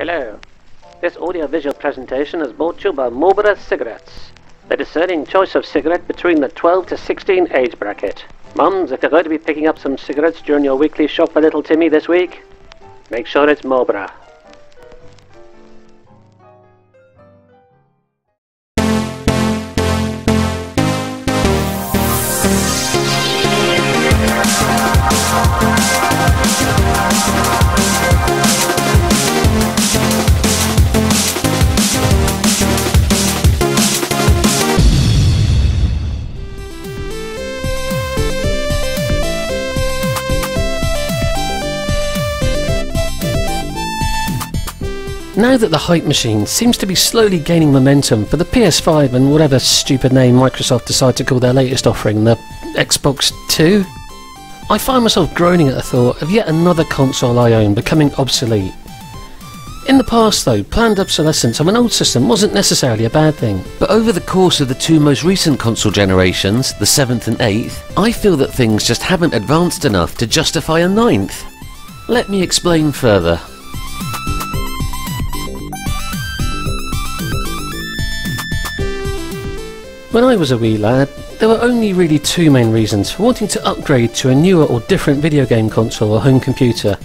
Hello. This audiovisual presentation is brought to you by Marlboro Cigarettes. The discerning choice of cigarette between the 12 to 16 age bracket. Mums, if you're going to be picking up some cigarettes during your weekly shop for little Timmy this week, make sure it's Marlboro. Now that the hype machine seems to be slowly gaining momentum for the PS5 and whatever stupid name Microsoft decide to call their latest offering, the Xbox 2, I find myself groaning at the thought of yet another console I own becoming obsolete. In the past though, planned obsolescence of an old system wasn't necessarily a bad thing, but over the course of the two most recent console generations, the 7th and 8th, I feel that things just haven't advanced enough to justify a ninth. Let me explain further. When I was a wee lad, there were only really two main reasons for wanting to upgrade to a newer or different video game console or home computer.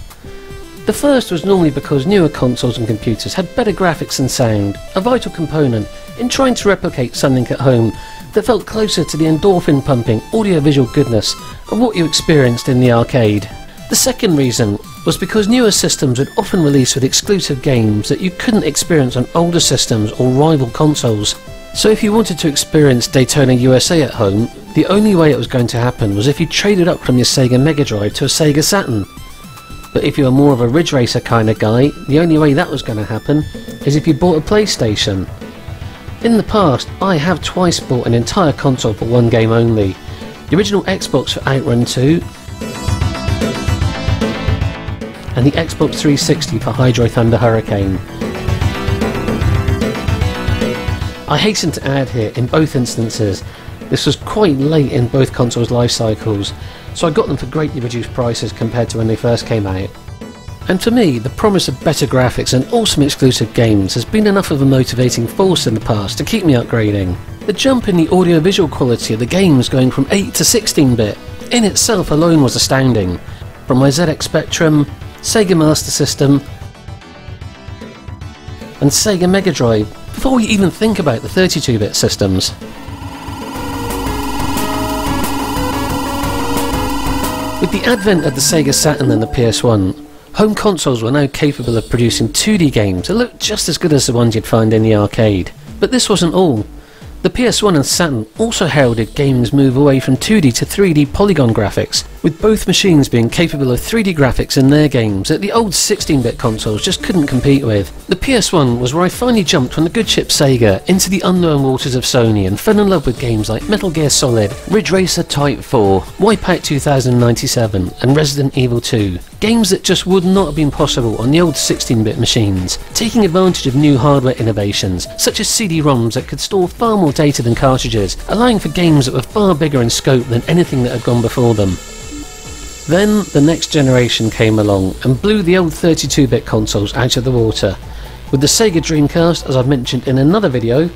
The first was normally because newer consoles and computers had better graphics and sound, a vital component in trying to replicate something at home that felt closer to the endorphin pumping audiovisual goodness of what you experienced in the arcade. The second reason was because newer systems would often release with exclusive games that you couldn't experience on older systems or rival consoles. So if you wanted to experience Daytona USA at home, the only way it was going to happen was if you traded up from your Sega Mega Drive to a Sega Saturn. But if you were more of a Ridge Racer kind of guy, the only way that was going to happen is if you bought a PlayStation. In the past, I have twice bought an entire console for one game only. The original Xbox for Outrun 2, and the Xbox 360 for Hydro Thunder Hurricane. I hasten to add here, in both instances, this was quite late in both consoles' life cycles, so I got them for greatly reduced prices compared to when they first came out. And for me, the promise of better graphics and awesome exclusive games has been enough of a motivating force in the past to keep me upgrading. The jump in the audiovisual quality of the games going from 8 to 16-bit in itself alone was astounding. From my ZX Spectrum, Sega Master System, and Sega Mega Drive before we even think about the 32-bit systems. With the advent of the Sega Saturn and the PS1, home consoles were now capable of producing 2D games that looked just as good as the ones you'd find in the arcade. But this wasn't all. The PS1 and Saturn also heralded gaming's move away from 2D to 3D polygon graphics, with both machines being capable of 3D graphics in their games that the old 16-bit consoles just couldn't compete with. The PS1 was where I finally jumped from the good ship Sega into the unknown waters of Sony and fell in love with games like Metal Gear Solid, Ridge Racer Type 4, Wipeout 2097 and Resident Evil 2. Games that just would not have been possible on the old 16-bit machines, taking advantage of new hardware innovations, such as CD-ROMs that could store far more data than cartridges, allowing for games that were far bigger in scope than anything that had gone before them. Then the next generation came along and blew the old 32-bit consoles out of the water, with the Sega Dreamcast, as I've mentioned in another video,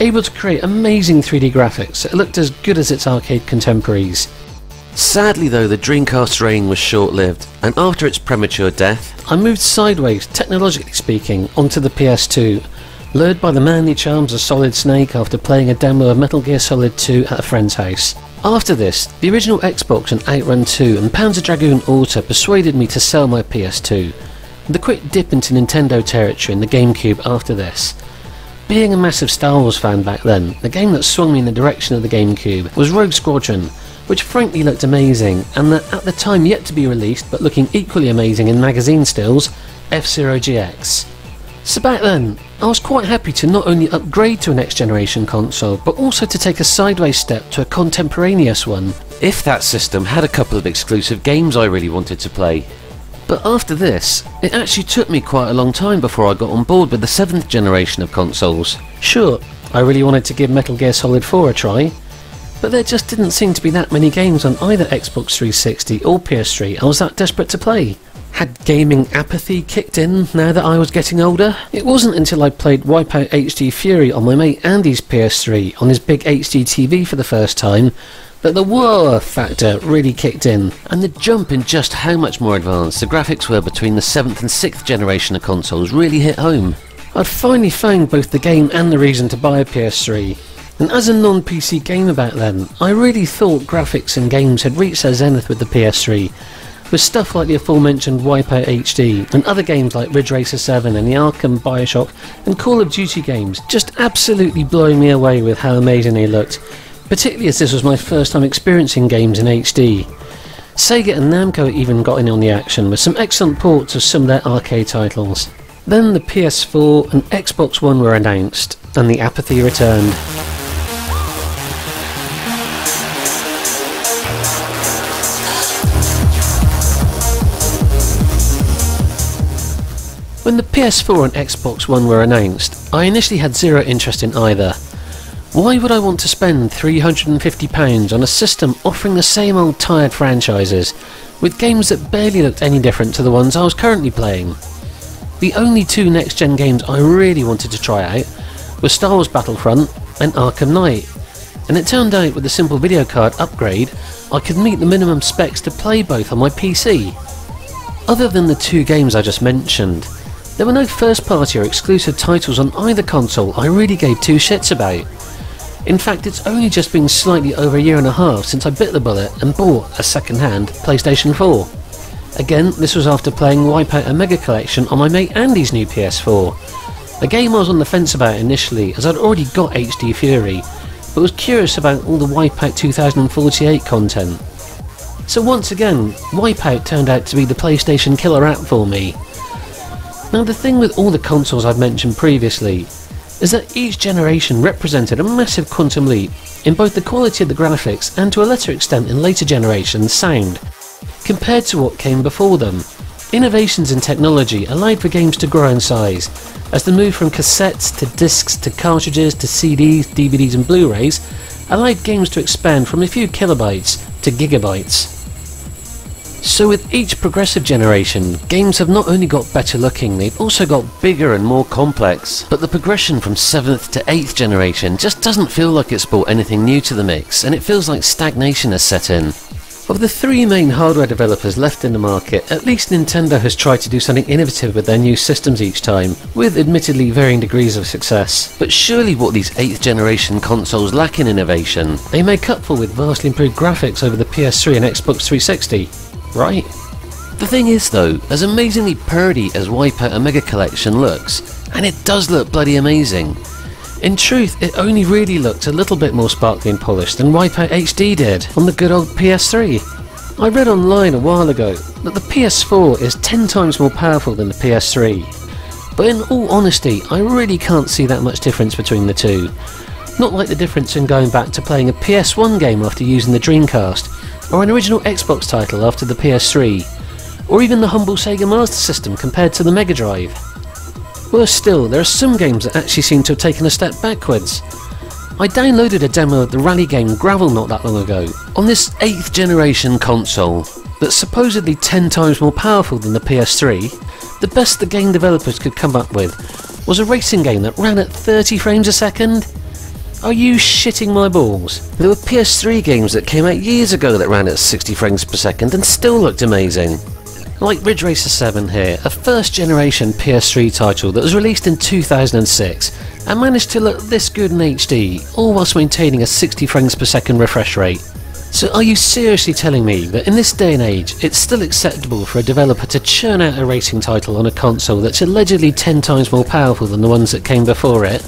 able to create amazing 3D graphics that looked as good as its arcade contemporaries. Sadly though, the Dreamcast's reign was short-lived, and after its premature death, I moved sideways, technologically speaking, onto the PS2, lured by the manly charms of Solid Snake after playing a demo of Metal Gear Solid 2 at a friend's house. After this, the original Xbox and Outrun 2 and Panzer Dragoon Orta persuaded me to sell my PS2, with a quick dip into Nintendo territory in the GameCube after this. Being a massive Star Wars fan back then, the game that swung me in the direction of the GameCube was Rogue Squadron, which frankly looked amazing, and that at the time yet to be released but looking equally amazing in magazine stills, F-Zero GX. So back then, I was quite happy to not only upgrade to a next generation console, but also to take a sideways step to a contemporaneous one, if that system had a couple of exclusive games I really wanted to play. But after this, it actually took me quite a long time before I got on board with the 7th generation of consoles. Sure, I really wanted to give Metal Gear Solid 4 a try, but there just didn't seem to be that many games on either Xbox 360 or PS3 I was that desperate to play. Had gaming apathy kicked in now that I was getting older? It wasn't until I played Wipeout HD Fury on my mate Andy's PS3 on his big HD TV for the first time that the whoa factor really kicked in, and the jump in just how much more advanced the graphics were between the 7th and 6th generation of consoles really hit home. I'd finally found both the game and the reason to buy a PS3, and as a non-PC gamer back then, I really thought graphics and games had reached their zenith with the PS3, with stuff like the aforementioned Wipeout HD and other games like Ridge Racer 7 and the Arkham, Bioshock and Call of Duty games just absolutely blowing me away with how amazing they looked, particularly as this was my first time experiencing games in HD. Sega and Namco even got in on the action with some excellent ports of some of their arcade titles. Then the PS4 and Xbox One were announced, and the apathy returned. When the PS4 and Xbox One were announced, I initially had zero interest in either. Why would I want to spend £350 on a system offering the same old tired franchises, with games that barely looked any different to the ones I was currently playing? The only two next gen games I really wanted to try out were Star Wars Battlefront and Arkham Knight, and it turned out with a simple video card upgrade, I could meet the minimum specs to play both on my PC. Other than the two games I just mentioned, there were no first party or exclusive titles on either console I really gave two shits about. In fact, it's only just been slightly over a year and a half since I bit the bullet and bought a second-hand PlayStation 4. Again, this was after playing Wipeout Omega Collection on my mate Andy's new PS4. A game I was on the fence about initially as I'd already got HD Fury, but was curious about all the Wipeout 2048 content. So once again, Wipeout turned out to be the PlayStation killer app for me, now the thing with all the consoles I've mentioned previously is that each generation represented a massive quantum leap in both the quality of the graphics and to a lesser extent in later generations sound, compared to what came before them. Innovations in technology allowed for games to grow in size, as the move from cassettes to discs to cartridges to CDs, DVDs and Blu-rays allowed games to expand from a few kilobytes to gigabytes. So with each progressive generation, games have not only got better looking, they've also got bigger and more complex. But the progression from 7th to 8th generation just doesn't feel like it's brought anything new to the mix, and it feels like stagnation has set in. Of the three main hardware developers left in the market, at least Nintendo has tried to do something innovative with their new systems each time, with admittedly varying degrees of success. But surely what these 8th generation consoles lack in innovation, they make up for with vastly improved graphics over the PS3 and Xbox 360 right? The thing is though, as amazingly purdy as Wipeout Omega Collection looks, and it does look bloody amazing, in truth it only really looked a little bit more sparkly and polished than Wipeout HD did on the good old PS3. I read online a while ago that the PS4 is 10 times more powerful than the PS3, but in all honesty I really can't see that much difference between the two. Not like the difference in going back to playing a PS1 game after using the Dreamcast, or an original Xbox title after the PS3, or even the humble Sega Master System compared to the Mega Drive. Worse still, there are some games that actually seem to have taken a step backwards. I downloaded a demo of the rally game Gravel not that long ago, on this 8th generation console, that's supposedly 10 times more powerful than the PS3. The best the game developers could come up with was a racing game that ran at 30 frames a second are you shitting my balls? There were PS3 games that came out years ago that ran at 60 frames per second and still looked amazing. Like Ridge Racer 7 here, a first generation PS3 title that was released in 2006 and managed to look this good in HD, all whilst maintaining a 60 frames per second refresh rate. So are you seriously telling me that in this day and age, it's still acceptable for a developer to churn out a racing title on a console that's allegedly 10 times more powerful than the ones that came before it,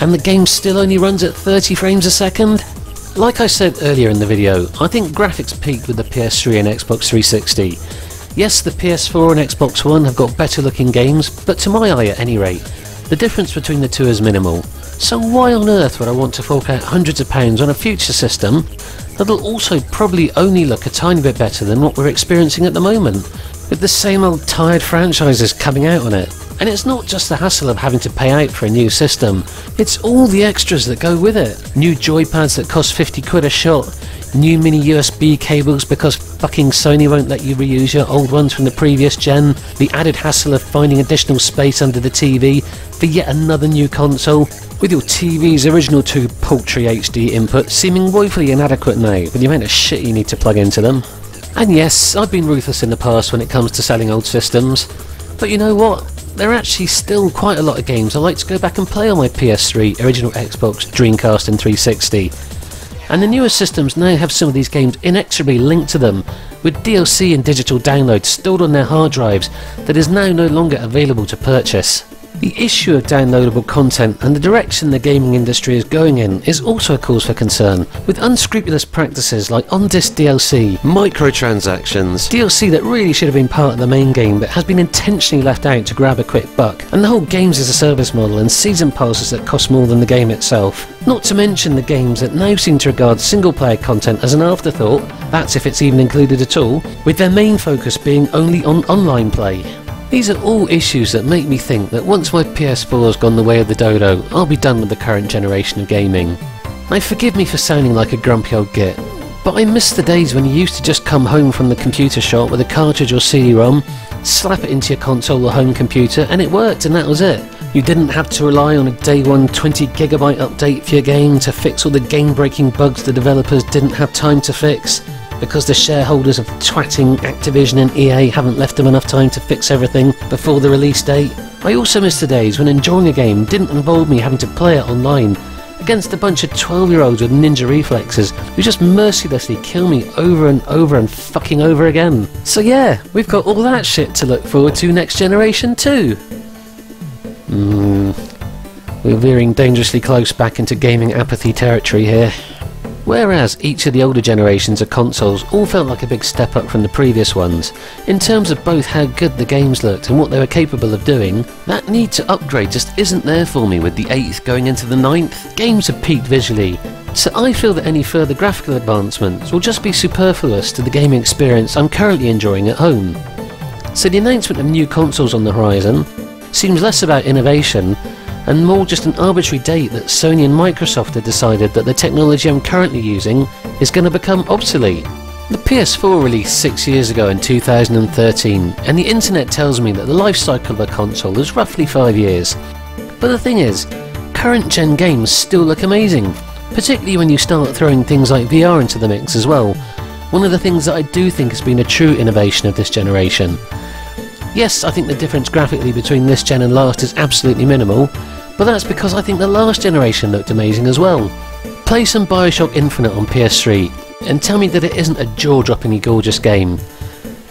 and the game still only runs at 30 frames a second? Like I said earlier in the video, I think graphics peaked with the PS3 and Xbox 360. Yes, the PS4 and Xbox One have got better looking games, but to my eye at any rate, the difference between the two is minimal. So why on earth would I want to fork out hundreds of pounds on a future system that'll also probably only look a tiny bit better than what we're experiencing at the moment, with the same old tired franchises coming out on it? And it's not just the hassle of having to pay out for a new system, it's all the extras that go with it. New joypads that cost 50 quid a shot, new mini USB cables because fucking Sony won't let you reuse your old ones from the previous gen, the added hassle of finding additional space under the TV for yet another new console, with your TV's original two paltry HD inputs seeming woefully inadequate now with the amount of shit you need to plug into them. And yes, I've been ruthless in the past when it comes to selling old systems, but you know what? There are actually still quite a lot of games I like to go back and play on my PS3, original Xbox, Dreamcast and 360. And the newer systems now have some of these games inexorably linked to them, with DLC and digital downloads stored on their hard drives that is now no longer available to purchase. The issue of downloadable content and the direction the gaming industry is going in is also a cause for concern, with unscrupulous practices like on-disc DLC, microtransactions, DLC that really should have been part of the main game but has been intentionally left out to grab a quick buck, and the whole games as a service model and season passes that cost more than the game itself. Not to mention the games that now seem to regard single player content as an afterthought, that's if it's even included at all, with their main focus being only on online play. These are all issues that make me think that once my PS4 has gone the way of the dodo, I'll be done with the current generation of gaming. Now forgive me for sounding like a grumpy old git, but I miss the days when you used to just come home from the computer shop with a cartridge or CD-ROM, slap it into your console or home computer and it worked and that was it. You didn't have to rely on a day one 20 gigabyte update for your game to fix all the game breaking bugs the developers didn't have time to fix because the shareholders of twatting Activision and EA haven't left them enough time to fix everything before the release date. I also miss the days when enjoying a game didn't involve me having to play it online against a bunch of 12 year olds with ninja reflexes who just mercilessly kill me over and over and fucking over again. So yeah, we've got all that shit to look forward to next generation too. Hmm. We're veering dangerously close back into gaming apathy territory here. Whereas each of the older generations of consoles all felt like a big step up from the previous ones, in terms of both how good the games looked and what they were capable of doing, that need to upgrade just isn't there for me with the 8th going into the 9th. Games have peaked visually, so I feel that any further graphical advancements will just be superfluous to the gaming experience I'm currently enjoying at home. So the announcement of new consoles on the horizon seems less about innovation and more just an arbitrary date that Sony and Microsoft had decided that the technology I'm currently using is going to become obsolete. The PS4 released six years ago in 2013, and the internet tells me that the life cycle of a console is roughly five years. But the thing is, current gen games still look amazing, particularly when you start throwing things like VR into the mix as well. One of the things that I do think has been a true innovation of this generation. Yes, I think the difference graphically between this gen and last is absolutely minimal, but that's because I think the last generation looked amazing as well. Play some Bioshock Infinite on PS3 and tell me that it isn't a jaw-droppingly gorgeous game.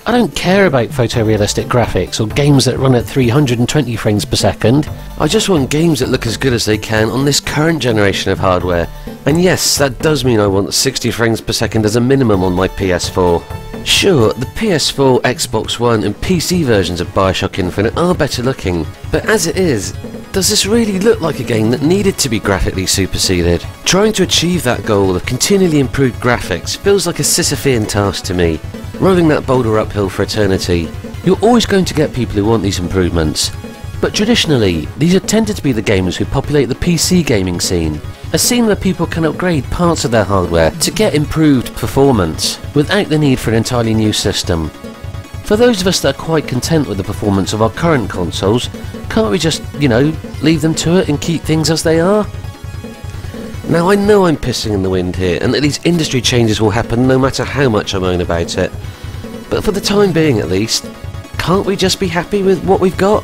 I don't care about photorealistic graphics or games that run at 320 frames per second. I just want games that look as good as they can on this current generation of hardware. And yes, that does mean I want 60 frames per second as a minimum on my PS4. Sure, the PS4, Xbox One and PC versions of Bioshock Infinite are better looking, but as it is, does this really look like a game that needed to be graphically superseded? Trying to achieve that goal of continually improved graphics feels like a Sisyphean task to me, rolling that boulder uphill for eternity. You're always going to get people who want these improvements, but traditionally, these have tended to be the gamers who populate the PC gaming scene, a scene where people can upgrade parts of their hardware to get improved performance without the need for an entirely new system. For those of us that are quite content with the performance of our current consoles, can't we just, you know, leave them to it and keep things as they are? Now I know I'm pissing in the wind here and that these industry changes will happen no matter how much I moan about it. But for the time being at least, can't we just be happy with what we've got?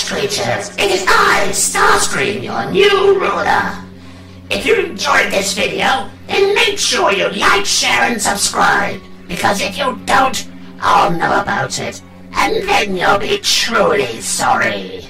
Creatures! It is I, Starscream, your new ruler. If you enjoyed this video, then make sure you like, share, and subscribe. Because if you don't, I'll know about it. And then you'll be truly sorry.